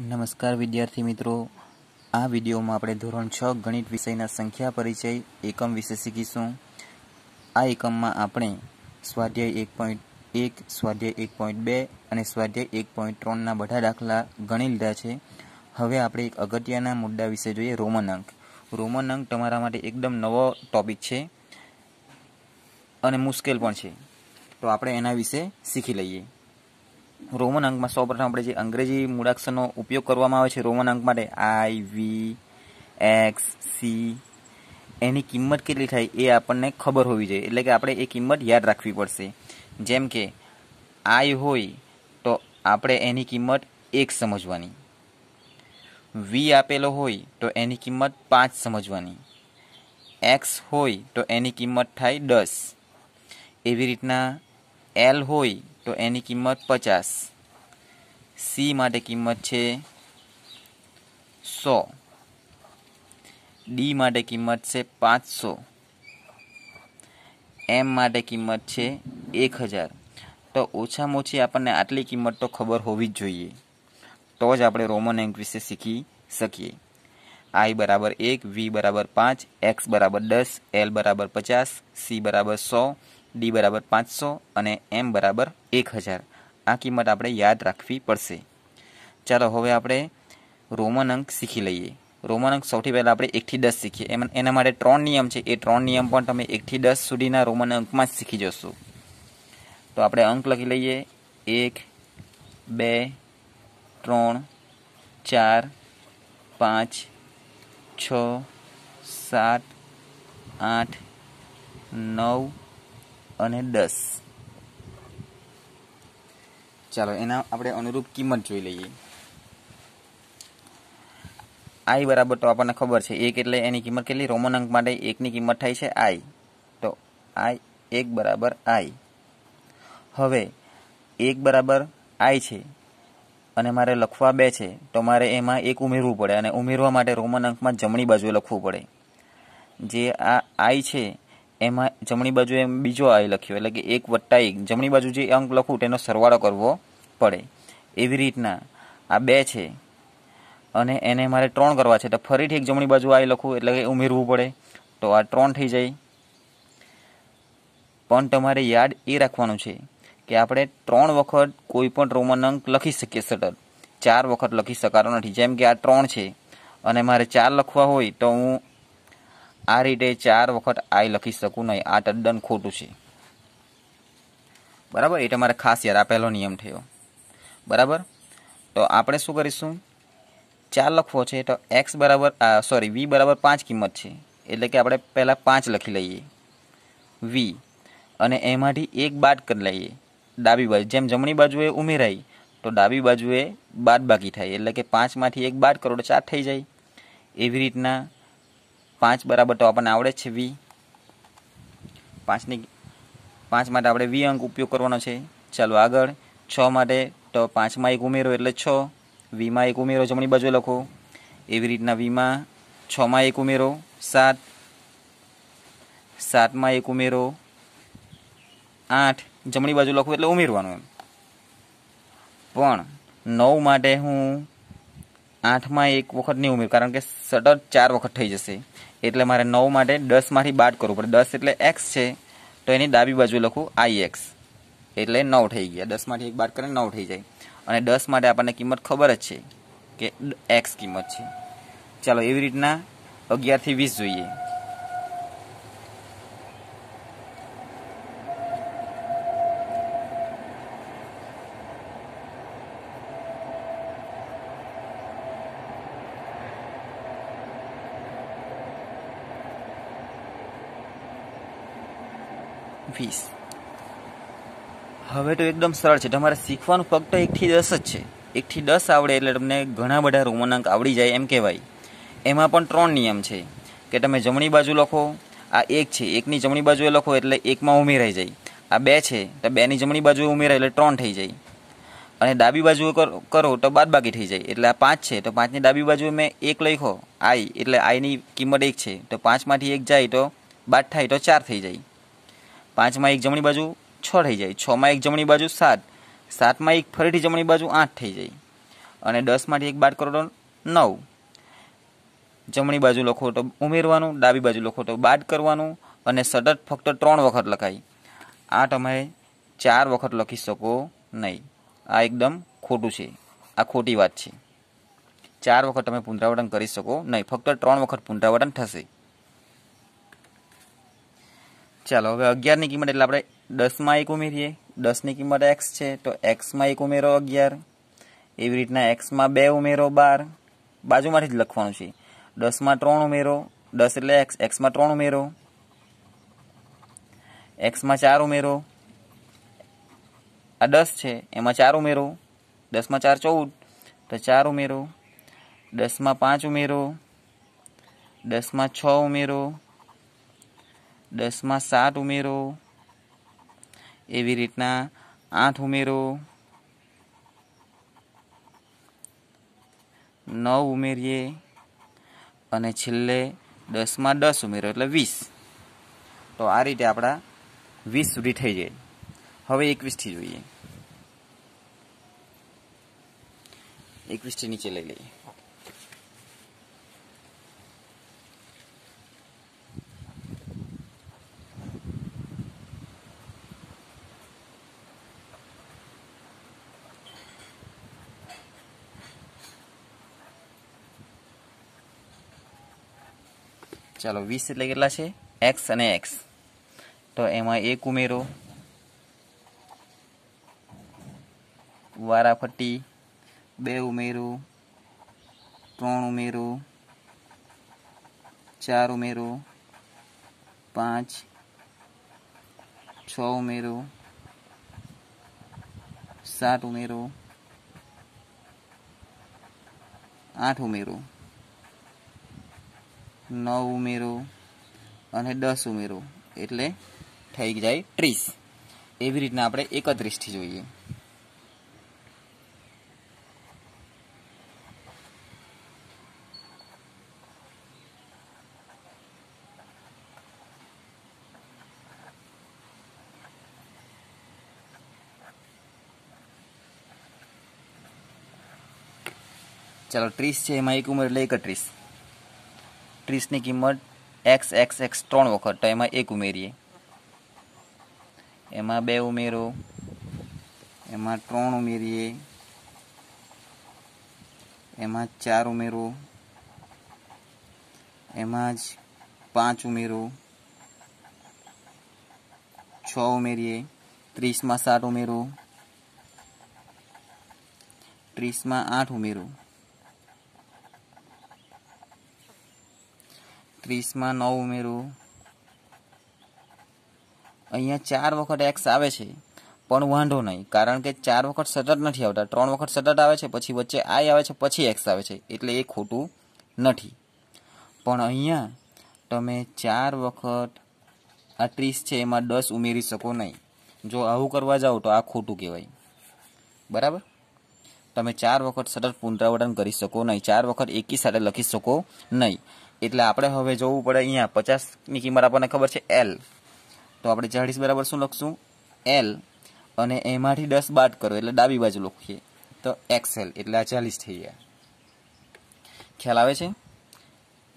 નમસ્કાર વિદ્યાર્થી મિત્રો. આ વિડીયોમાં આપણે ધોરણ છ ગણિત વિષયના સંખ્યા પરિચય, એકમ વિશે શીખીશું. આ એકમમાં આપણે સ્વાધ્યાય એક પોઈન્ટ એક, સ્વાધ્યાય એક પોઈન્ટ બે અને સ્વાધ્યાય એક પોઈન્ટ ત્રણના બધા દાખલા ગણી લીધા છે. હવે આપણે એક અગત્યના મુદ્દા વિશે જોઈએ, રોમન અંક. રોમન અંક તમારા માટે એકદમ નવો ટોપિક છે અને મુશ્કેલ પણ છે. તો આપણે એના વિશે શીખી લઈએ. રોમન અંકમાં સૌપ્રથમ આપણે જે અંગ્રેજી મૂળાક્ષરનો ઉપયોગ કરવામાં આવે છે રોમન અંક માટે. આઈ, વી, એક્સ, સી. એની કિંમત કેટલી થાય એ આપણને ખબર હોવી જોઈએ. એટલે કે આપણે એ કિંમત યાદ રાખવી પડશે. જેમ કે, આઈ હોય તો આપણે એની કિંમત એક સમજવાની. વી આપેલો હોય તો એની કિંમત પાંચ સમજવાની. એક્સ હોય તો એની કિંમત થાય દસ. એવી રીતના એલ હોય તો એની કિંમત પચાસ. સી માટે કિંમત છે સો. ડી માટે કિંમત છે પાંચસો. એમ માટે કિંમત છે એક હજાર. તો ઓછામાં ઓછી આપણને આટલી કિંમત તો ખબર હોવી જ જોઈએ. તો જ આપણે રોમન એંક વિશે શીખી શકીએ. આઈ બરાબર એક, વી બરાબર પાંચ, એક્સ બરાબર દસ, એલ બરાબર પચાસ, સી બરાબર સો ડી બરાબર પાંચસો અને એમ બરાબર એક હજાર. આ કિંમત આપણે યાદ રાખવી પડશે. ચાલો હવે આપણે રોમન અંક શીખી લઈએ. રોમન અંક સૌથી પહેલાં આપણે એકથી દસ શીખીએ. એમ, એના માટે ત્રણ નિયમ છે. એ ત્રણ નિયમ પણ તમે એકથી દસ સુધીના રોમન અંકમાં શીખી જશો. તો આપણે અંક લખી લઈએ. એક, બે, ત્રણ, ચાર, પાંચ, છ, સાત, આઠ, નવ અને દસ. ચાલો, એના આપણે અનુરૂપ કિંમત જોઈ લઈએ. આઈ બરાબર તો આપણને ખબર છે, એક એટલે એની કિંમત કેટલી? રોમન અંક માટે એકની કિંમત થાય છે આઈ. તો આઈ એક બરાબર આઈ. હવે એક બરાબર આઈ છે અને મારે લખવા બે છે, તો મારે એમાં એક ઉમેરવું પડે અને ઉમેરવા માટે રોમન અંકમાં જમણી બાજુએ લખવું પડે. જે આ આઈ છે એમાં જમણી બાજુ એમ બીજો આઈ લખ્યો, એટલે કે એક વત્તા એક. જમણી બાજુ જે અંક લખું તેનો સરવાળો કરવો પડે. એવી રીતના આ બે છે. અને એને મારે ત્રણ કરવા છે. તો ફરીથી એક જમણી બાજુ આઈ લખું, એટલે કે ઉમેરવું પડે. તો આ ત્રણ થઈ જાય. પણ તમારે યાદ એ રાખવાનું છે કે આપણે ત્રણ વખત કોઈ પણ રોમન અંક લખી શકીએ સતત. ચાર વખત લખી શકાતો નથી. જેમ કે આ ત્રણ છે. અને મારે ચાર લખવા હોય તો હું આ રીતે ચાર વખત આઈ લખી શકું નહીં. આ તદ્દન ખોટું છે. બરાબર? એ તમારે ખાસ યાદ આ પહેલો નિયમ થયો બરાબર? તો આપણે શું કરીશું? ચાર લખવો છે તો એક્સ બરાબર સોરી, વી બરાબર પાંચ કિંમત છે. એટલે કે આપણે પહેલાં પાંચ લખી લઈએ. વી. અને એમાંથી એક બાદ કરી લઈએ. ડાબી બાજુ, જેમ જમણી બાજુએ ઉમેરાય તો ડાબી બાજુએ બાદ બાકી થાય. એટલે કે પાંચમાંથી એક બાદ કરો તો ચાર થઈ જાય. એવી રીતના પાંચ બરાબર તો આપણને આવડે છે વી. પાંચની પાંચ માટે આપણે વી અંક ઉપયોગ કરવાનો છે. ચાલો આગળ. છ માટે તો પાંચમાં એક ઉમેરો એટલે છ. વીમાં એક ઉમેરો જમણી બાજુ લખો. એવી રીતના વીમાં છમાં એક ઉમેરો. સાત. સાતમાં એક ઉમેરો. આઠ. જમણી બાજુ લખું એટલે ઉમેરવાનું એમ. પણ નવ માટે હું આઠમાં એક વખત નહીં ઉમેર, કારણ કે સતત ચાર વખત થઈ જશે. એટલે મારે નવ માટે દસમાંથી બાદ કરવું પડે. દસ એટલે એક્સ છે, તો એની ડાબી બાજુ લખું આઈ એક્સ. એટલે નવ થઈ ગયા. દસમાંથી એક બાદ કરીને નવ થઈ જાય. અને દસ માટે આપણને કિંમત ખબર જ છે કે એક્સ કિંમત છે. ચાલો, એવી રીતના અગિયારથી વીસ જોઈએ. વીસ હવે તો એકદમ સરળ છે. તમારે શીખવાનું ફક્ત એકથી દસ જ છે. એકથી દસ આવડે એટલે તમને ઘણા બધા રોમનાંક આવડી જાય એમ કહેવાય. એમાં પણ ત્રણ નિયમ છે. કે તમે જમણી બાજુ લખો, આ એક છે. એકની જમણી બાજુએ લખો એટલે એકમાં ઉમેરાઈ જાય. આ બે છે. તો બેની જમણી બાજુએ ઉમેરાય એટલે ત્રણ થઈ જાય. અને ડાબી બાજુ કરો તો બાદ બાકી થઈ જાય. એટલે આ પાંચ છે. તો પાંચની ડાબી બાજુ મેં એક લખો આઈ. એટલે આઈની કિંમત એક છે. તો પાંચમાંથી એક જાય તો બાદ થાય તો ચાર થઈ જાય. પાંચમાં એક જમણી બાજુ છ થઈ જાય. છમાં એક જમણી બાજુ સાત. સાતમાં એક ફરીથી જમણી બાજુ આઠ થઈ જાય. અને દસમાંથી એક બાર કરો નવ. જમણી બાજુ લખો તો ઉમેરવાનું, ડાબી બાજુ લખો તો બાદ કરવાનું, અને સતત ફક્ત ત્રણ વખત લખાય. આ તમે ચાર વખત લખી શકો નહીં. આ એકદમ ખોટું છે. આ ખોટી વાત છે. ચાર વખત તમે પુનરાવર્તન કરી શકો નહીં. ફક્ત ત્રણ વખત પુનરાવર્તન થશે. ચાલો, હવે અગિયારની કિંમત, એટલે આપણે દસમાં એક ઉમેરીએ. દસની કિંમત એક્સ છે, તો એક્સમાં એક ઉમેરો અગિયાર. એવી રીતના એક્સમાં બે ઉમેરો બાર. બાજુમાંથી જ લખવાનું છે. દસમાં ત્રણ ઉમેરો. દસ એટલે એક્સ એક્સમાં ત્રણ ઉમેરો. એક્સમાં ચાર ઉમેરો. આ દસ છે, એમાં ચાર ઉમેરો. દસમાં ચાર ચૌદ, તો ચાર ઉમેરો. દસમાં પાંચ ઉમેરો. દસમાં છ ઉમેરો. દસમાં સાત ઉમેરો. એવી રીતના આઠ ઉમેરો. નવ ઉમેરીએ. અને છેલ્લે દસમાં દસ ઉમેરો, એટલે વીસ. તો આ રીતે આપણા વીસ સુધી થઈ જાય. હવે એકવીસથી જોઈએ. એકવીસથી નીચે લઈ લઈએ. ચાલો વીસ એટલે કેટલા છે? એક્સ અને એક્સ. તો એમાં એક ઉમેરો. વારાફટ્ટી બે ઉમેરો. ત્રણ ઉમેરો. ચાર ઉમેરો. પાંચ. છ ઉમેરો. સાત ઉમેરો. આઠ ઉમેરો. નવ ઉમેરો અને દસ ઉમેરો. એટલે થઈ જાય ત્રીસ. એવી રીતના આપણે એકત્રીસથી જોઈએ. ચાલો ત્રીસ છે, એમાં એક ઉમેર એટલે એકત્રીસ. ત્રીસની કિંમત એક્સ એક્સ એક્સ ત્રણ વખત, તો એમાં એક ઉમેરીએ. એમાં બે ઉમેરો, એમાં ત્રણ ઉમેરીએ, એમાં ચાર ઉમેરો, એમાં જ પાંચ ઉમેરો, છ ઉમેરીએ, ત્રીસમાં સાત ઉમેરો, ત્રીસમાં આઠ ઉમેરો. ત્રીસમાં નવ ઉમેરો અહીંયા ચાર વખત એક્સ આવે છે, પણ વાંધો નહીં, કારણ કે ચાર વખત સતત નથી આવતા. ત્રણ વખત સતત આવે છે, પછી વચ્ચે આઈ આવે છે, પછી એક્સ આવે છે, એટલે એ ખોટું નથી. પણ અહીંયા તમે ચાર વખત આ ત્રીસ છે, એમાં દસ ઉમેરી શકો નહીં. જો આવું કરવા જાઓ તો આ ખોટું કહેવાય. બરાબર? તમે ચાર વખત સતત પુનરાવર્તન કરી શકો નહીં. ચાર વખત એકી સાથે લખી શકો નહીં. એટલે આપણે હવે જોવું પડે અહીંયા પચાસની કિંમત આપણને ખબર છે એલ તો આપણે ચાળીસ બરાબર શું લખશું? એલ અને એમાંથી દસ બાદ કરો, એટલે ડાબી બાજુ લખીએ. તો એક્સએલ એટલે આ ચાલીસ થઈ ગયા. ખ્યાલ આવે છે?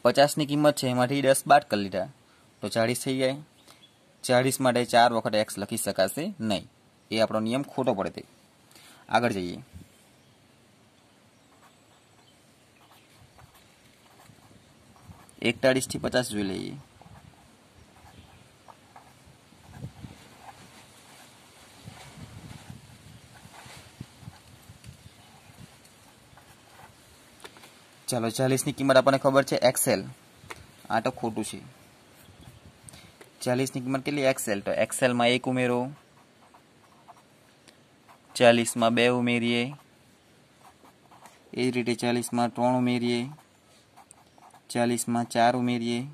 પચાસની કિંમત છે, એમાંથી દસ બાદ કરી લીધા. તો ચાળીસ થઈ જાય ચાળીસ માટે ચાર વખત એક્સ લખી શકાશે નહીં. એ આપણો નિયમ ખોટો પડે તે. આગળ જઈએ. એકતાળીસથી પચાસ જોઈ લઈએ. ચાલો, ચાલીસની કિંમત આપણને ખબર છે એક્સેલ. આ તો ખોટું છે. ચાલીસની કિંમત કેટલી? એક્સેલ. તો એક્સેલમાં એક ઉમેરો. ચાલીસમાં બે ઉમેરીએ. એ જ રીતે ચાલીસમાં ત્રણ ઉમેરીએ. ચાલીસમાં ચાર ઉમેરીએ.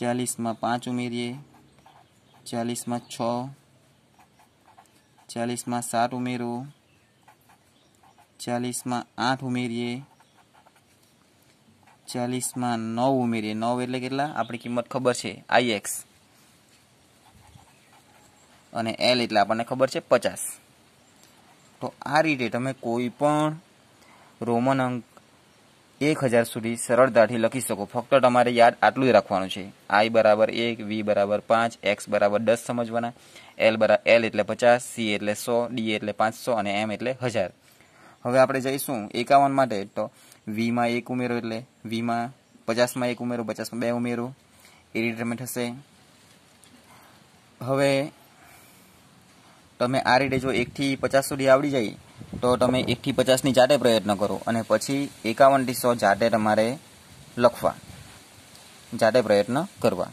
ચાલીસમાં પાંચ ઉમેરીએ. ચાલીસમાં છ. ચાલીસમાં સાત ઉમેરો. ચાલીસમાં આઠ ઉમેરીએ. ચાલીસમાં નવ ઉમેરીએ. નવ એટલે કેટલા? આપણી કિંમત ખબર છે. આઈ એક્સ. અને એલ એટલે આપણને ખબર છે પચાસ. તો આ રીતે તમે કોઈ પણ રોમન અંક એક હજાર સુધી સરળતાથી લખી શકો. ફક્ત તમારે યાદ આટલું જ રાખવાનું છે. આઈ બરાબર એક વી બરાબર પાંચ એક્સ બરાબર દસ સમજવાના. એલ બરાબર એલ એટલે પચાસ સી એટલે સો ડી એટલે પાંચસો અને એમ એટલે હજાર. હવે આપણે જઈશું એકાવન માટે. તો વીમાં એક ઉમેરો એટલે વીમાં પચાસમાં એક ઉમેરો પચાસમાં બે ઉમેરો. એ રીતે થશે હવે તમે આ રીતે જો એકથી પચાસ સુધી આવડી જાય તો તમે એકથી પચાસની જાતે પ્રયત્ન કરો અને પછી એકાવનથી સો જાતે તમારે લખવા. જાતે પ્રયત્ન કરવા.